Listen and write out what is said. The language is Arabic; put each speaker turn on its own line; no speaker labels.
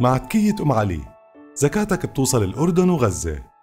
مع تكية أم علي. زكاتك بتوصل الأردن وغزة.